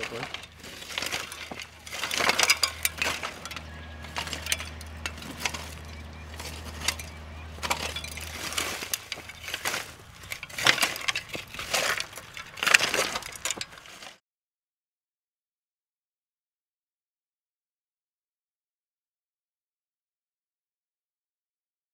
Okay.